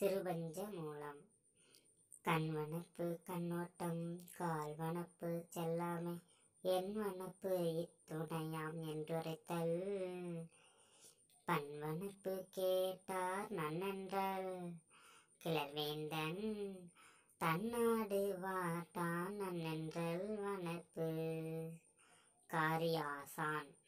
சிறுபஞ்ச மூலம். கண் வனப்பு கண்ணோட்டம் கால் வனப்பு செல்லாமை என் வனப்பு இத்துணையாம் என்றுரைத்தல். பண்வனப்பு கேட்டார் நன்னென்றால். கிளர்வேந்தன் தன்னாடு வாட்டான் நன்னென்றல் வனப்பு. காரியாசான்